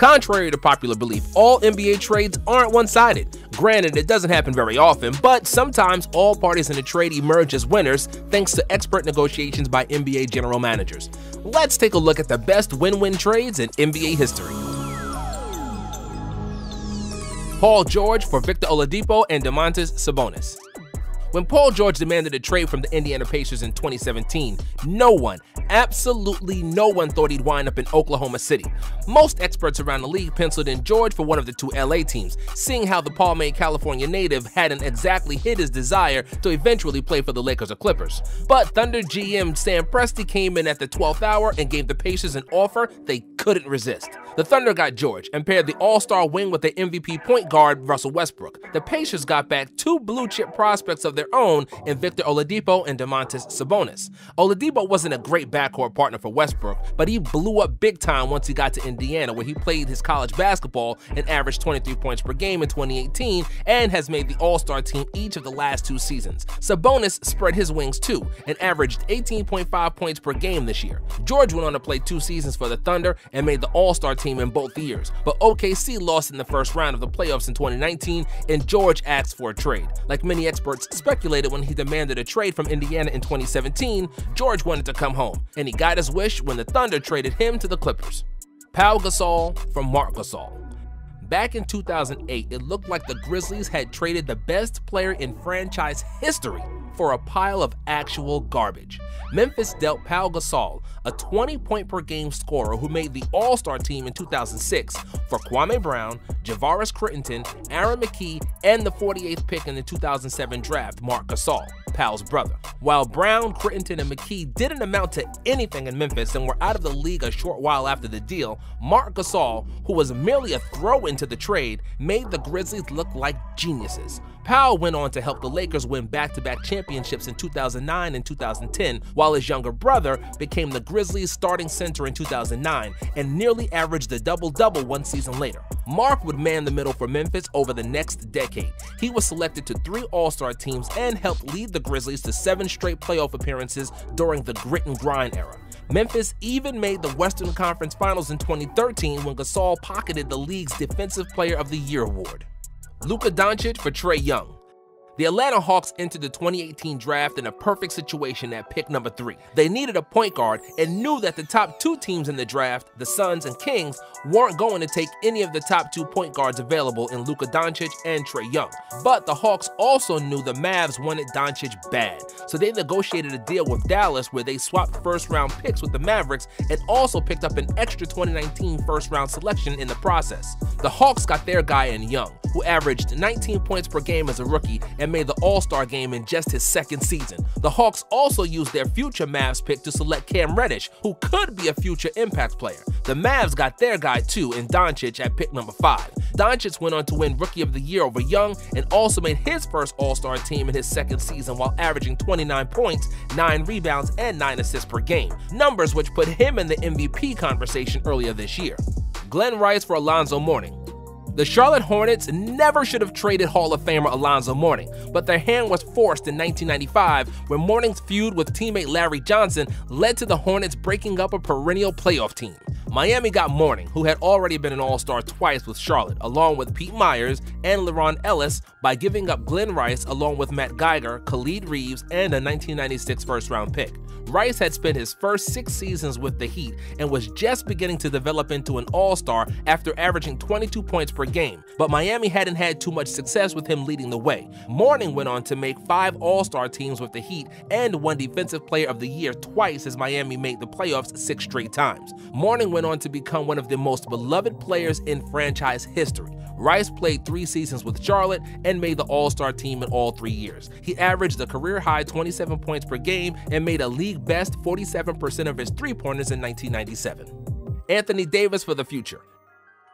Contrary to popular belief, all NBA trades aren't one sided. Granted, it doesn't happen very often, but sometimes all parties in a trade emerge as winners thanks to expert negotiations by NBA general managers. Let's take a look at the best win win trades in NBA history. Paul George for Victor Oladipo and Domantas Sabonis. When Paul George demanded a trade from the Indiana Pacers in 2017, no one, absolutely no one thought he'd wind up in Oklahoma City. Most experts around the league penciled in George for one of the two LA teams, seeing how the Palmdale California native hadn't exactly hid his desire to eventually play for the Lakers or Clippers. But Thunder GM Sam Presti came in at the 12th hour and gave the Pacers an offer they couldn't resist. The Thunder got George and paired the All Star wing with the MVP point guard Russell Westbrook. The Pacers got back two blue chip prospects of their own in Victor Oladipo and Domantas Sabonis. Oladipo wasn't a great backcourt partner for Westbrook, but he blew up big time once he got to Indiana, where he played his college basketball and averaged 23 points per game in 2018 and has made the All Star team each of the last two seasons. Sabonis spread his wings too and averaged 18.5 points per game this year. George went on to play two seasons for the Thunder and made the All Star team in both years, but OKC lost in the first round of the playoffs in 2019, and George asked for a trade. Like many experts speculated when he demanded a trade from Indiana in 2017, George wanted to come home, and he got his wish when the Thunder traded him to the Clippers. Pau Gasol from Marc Gasol. Back in 2008, it looked like the Grizzlies had traded the best player in franchise history for a pile of actual garbage. Memphis dealt Pau Gasol, a 20 point per game scorer who made the All Star team in 2006, for Kwame Brown, Javaris Crittenton, Aaron McKie, and the 48th pick in the 2007 draft, Marc Gasol, Pau's brother. While Brown, Crittenton, and McKie didn't amount to anything in Memphis and were out of the league a short while after the deal, Marc Gasol, who was merely a throw into the trade, made the Grizzlies look like geniuses. Pau went on to help the Lakers win back to back championships in 2009 and 2010, while his younger brother became the Grizzlies' starting center in 2009 and nearly averaged a double double one season later. Marc would man the middle for Memphis over the next decade. He was selected to three All Star teams and helped lead the Grizzlies to seven straight playoff appearances during the grit and grind era. Memphis even made the Western Conference Finals in 2013 when Gasol pocketed the league's Defensive Player of the Year award. Luka Doncic for Trae Young. The Atlanta Hawks entered the 2018 draft in a perfect situation at pick number three. They needed a point guard and knew that the top two teams in the draft, the Suns and Kings, weren't going to take any of the top two point guards available in Luka Doncic and Trae Young. But the Hawks also knew the Mavs wanted Doncic bad, so they negotiated a deal with Dallas where they swapped first round picks with the Mavericks and also picked up an extra 2019 first round selection in the process. The Hawks got their guy in Young, who averaged 19 points per game as a rookie and made the All Star game in just his second season. The Hawks also used their future Mavs pick to select Cam Reddish, who could be a future impact player. The Mavs got their guy too in Doncic at pick number 5. Doncic went on to win Rookie of the Year over Young and also made his first All Star team in his second season while averaging 29 points, 9 rebounds, and 9 assists per game, numbers which put him in the MVP conversation earlier this year. Glen Rice for Alonzo Mourning. The Charlotte Hornets never should have traded Hall of Famer Alonzo Mourning, but their hand was forced in 1995 when Mourning's feud with teammate Larry Johnson led to the Hornets breaking up a perennial playoff team. Miami got Mourning, who had already been an All Star twice with Charlotte, along with Pete Myers and LeRon Ellis, by giving up Glen Rice along with Matt Geiger, Khalid Reeves, and a 1996 first round pick. Rice had spent his first six seasons with the Heat and was just beginning to develop into an all star after averaging 22 points per game, but Miami hadn't had too much success with him leading the way. Mourning went on to make five all star teams with the Heat and won Defensive Player of the Year twice as Miami made the playoffs six straight times. Mourning went on to become one of the most beloved players in franchise history. Rice played three seasons with Charlotte and made the All Star team in all three years. He averaged a career high 27 points per game and made a league best 47% of his three pointers in 1997. Anthony Davis for the future.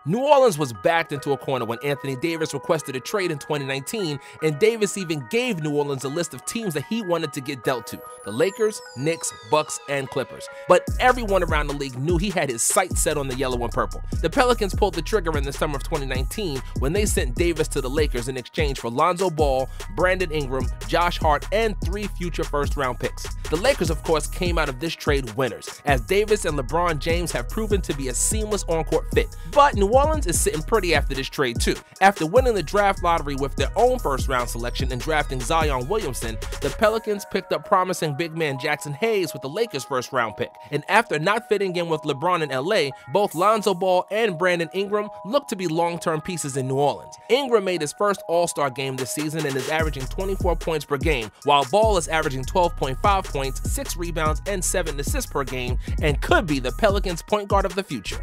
New Orleans was backed into a corner when Anthony Davis requested a trade in 2019, and Davis even gave New Orleans a list of teams that he wanted to get dealt to the Lakers, Knicks, Bucks, and Clippers. But everyone around the league knew he had his sights set on the yellow and purple. The Pelicans pulled the trigger in the summer of 2019 when they sent Davis to the Lakers in exchange for Lonzo Ball, Brandon Ingram, Josh Hart, and three future first round picks. The Lakers, of course, came out of this trade winners, as Davis and LeBron James have proven to be a seamless on court fit. But New Orleans is sitting pretty after this trade too. After winning the draft lottery with their own first round selection and drafting Zion Williamson, the Pelicans picked up promising big man Jaxson Hayes with the Lakers' first round pick. And after not fitting in with LeBron in LA, both Lonzo Ball and Brandon Ingram look to be long term pieces in New Orleans. Ingram made his first All Star game this season and is averaging 24 points per game, while Ball is averaging 12.5 points, 6 rebounds, and 7 assists per game, and could be the Pelicans' point guard of the future.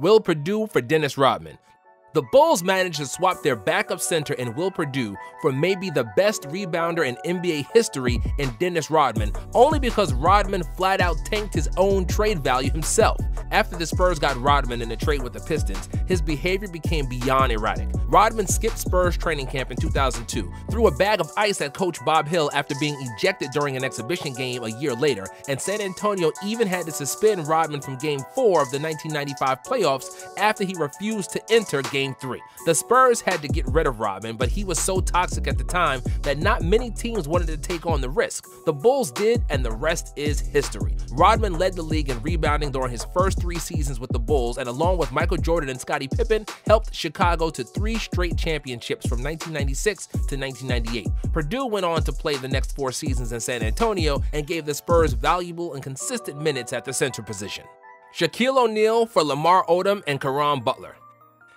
Will Perdue for Dennis Rodman. The Bulls managed to swap their backup center in Will Perdue for maybe the best rebounder in NBA history in Dennis Rodman, only because Rodman flat out tanked his own trade value himself. After the Spurs got Rodman in a trade with the Pistons, his behavior became beyond erratic. Rodman skipped Spurs training camp in 2002, threw a bag of ice at coach Bob Hill after being ejected during an exhibition game a year later, and San Antonio even had to suspend Rodman from game 4 of the 1995 playoffs after he refused to enter game Game 3. The Spurs had to get rid of Rodman, but he was so toxic at the time that not many teams wanted to take on the risk. The Bulls did, and the rest is history. Rodman led the league in rebounding during his first three seasons with the Bulls, and along with Michael Jordan and Scottie Pippen, helped Chicago to three straight championships from 1996 to 1998. Perdue went on to play the next four seasons in San Antonio and gave the Spurs valuable and consistent minutes at the center position. Shaquille O'Neal for Lamar Odom and Caron Butler.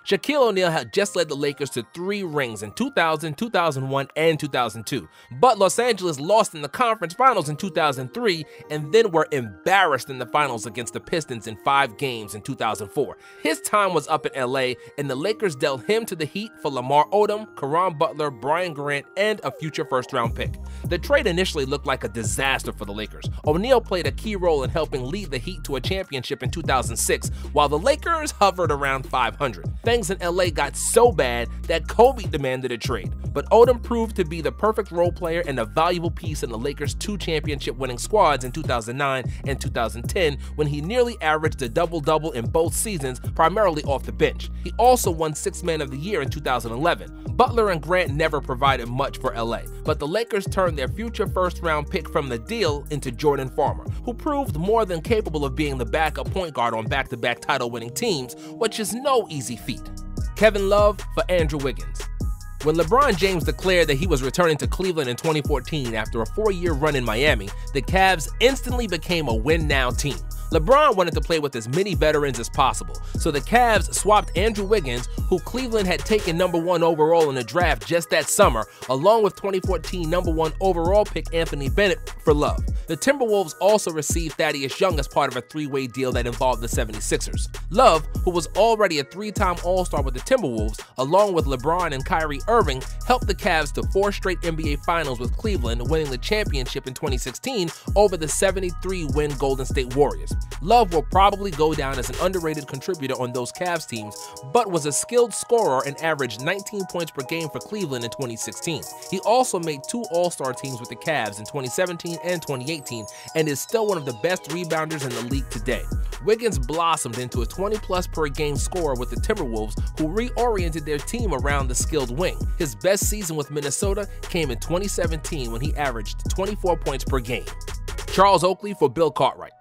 Shaquille O'Neal had just led the Lakers to three rings in 2000, 2001, and 2002, but Los Angeles lost in the conference finals in 2003 and then were embarrassed in the finals against the Pistons in five games in 2004. His time was up in LA, and the Lakers dealt him to the Heat for Lamar Odom, Caron Butler, Brian Grant, and a future first round pick. The trade initially looked like a disaster for the Lakers. O'Neal played a key role in helping lead the Heat to a championship in 2006, while the Lakers hovered around 500 things in LA got so bad that Kobe demanded a trade. But Odom proved to be the perfect role player and a valuable piece in the Lakers' two championship winning squads in 2009 and 2010 when he nearly averaged a double double in both seasons, primarily off the bench. He also won Sixth Man of the Year in 2011. Butler and Grant never provided much for LA, but the Lakers turned their future first round pick from the deal into Jordan Farmar, who proved more than capable of being the backup point guard on back to back title winning teams, which is no easy feat. Kevin Love for Andrew Wiggins. When LeBron James declared that he was returning to Cleveland in 2014 after a four year run in Miami, the Cavs instantly became a win now team. LeBron wanted to play with as many veterans as possible, so the Cavs swapped Andrew Wiggins, who Cleveland had taken number one overall in the draft just that summer, along with 2014 number one overall pick Anthony Bennett for Love. The Timberwolves also received Thaddeus Young as part of a three way deal that involved the 76ers. Love, who was already a three time All Star with the Timberwolves, along with LeBron and Kyrie Irving, helped the Cavs to four straight NBA Finals with Cleveland, winning the championship in 2016 over the 73 win Golden State Warriors. Love will probably go down as an underrated contributor on those Cavs teams, but was a skilled scorer and averaged 19 points per game for Cleveland in 2016. He also made two All Star teams with the Cavs in 2017 and 2018 and is still one of the best rebounders in the league today. Wiggins blossomed into a 20 plus per game scorer with the Timberwolves, who reoriented their team around the skilled wing. His best season with Minnesota came in 2017 when he averaged 24 points per game. Charles Oakley for Bill Cartwright.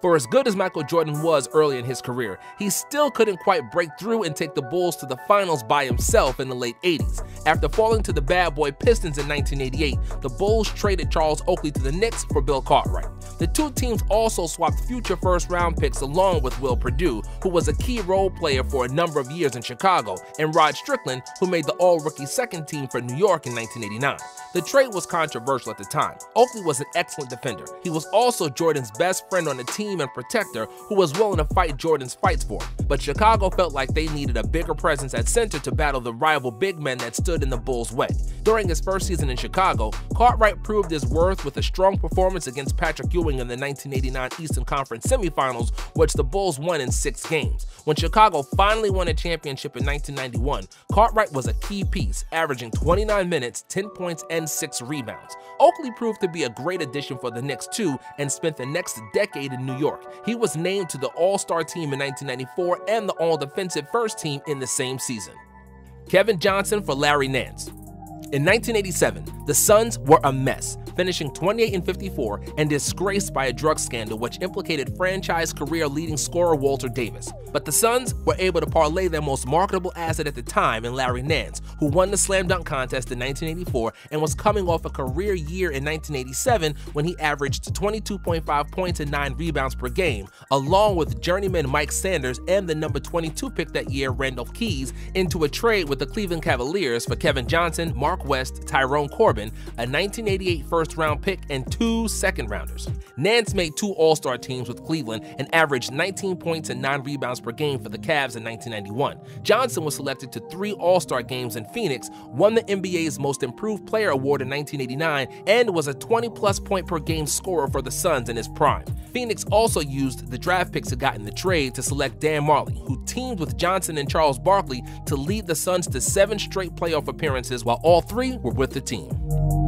For as good as Michael Jordan was early in his career, he still couldn't quite break through and take the Bulls to the finals by himself in the late 80s. After falling to the bad boy Pistons in 1988, the Bulls traded Charles Oakley to the Knicks for Bill Cartwright. The two teams also swapped future first round picks along with Will Perdue, who was a key role player for a number of years in Chicago, and Rod Strickland, who made the all rookie second team for New York in 1989. The trade was controversial at the time. Oakley was an excellent defender. He was also Jordan's best friend on the team and protector who was willing to fight Jordan's fights for him. But Chicago felt like they needed a bigger presence at center to battle the rival big men that stood in the Bulls' way. During his first season in Chicago, Cartwright proved his worth with a strong performance against Patrick Ewing in the 1989 Eastern Conference semifinals, which the Bulls won in six games. When Chicago finally won a championship in 1991, Cartwright was a key piece, averaging 29 minutes, 10 points, and 6 rebounds. Oakley proved to be a great addition for the Knicks too and spent the next decade in New York. He was named to the All-Star team in 1994 and the All-Defensive First Team in the same season. Kevin Johnson for Larry Nance. In 1987, the Suns were a mess. Finishing 28 and 54 and disgraced by a drug scandal which implicated franchise career leading scorer Walter Davis. But the Suns were able to parlay their most marketable asset at the time in Larry Nance, who won the slam dunk contest in 1984 and was coming off a career year in 1987 when he averaged 22.5 points and 9 rebounds per game, along with journeyman Mike Sanders and the number 22 pick that year, Randolph Keys, into a trade with the Cleveland Cavaliers for Kevin Johnson, Mark West, Tyrone Corbin, a 1988 first round pick, and two second rounders. Nance made two All Star teams with Cleveland and averaged 19 points and 9 rebounds per game for the Cavs in 1991. Johnson was selected to three All Star games in Phoenix, won the NBA's Most Improved Player Award in 1989, and was a 20 plus point per game scorer for the Suns in his prime. Phoenix also used the draft picks it got in the trade to select Dan Majerle, who teamed with Johnson and Charles Barkley to lead the Suns to seven straight playoff appearances while all three were with the team.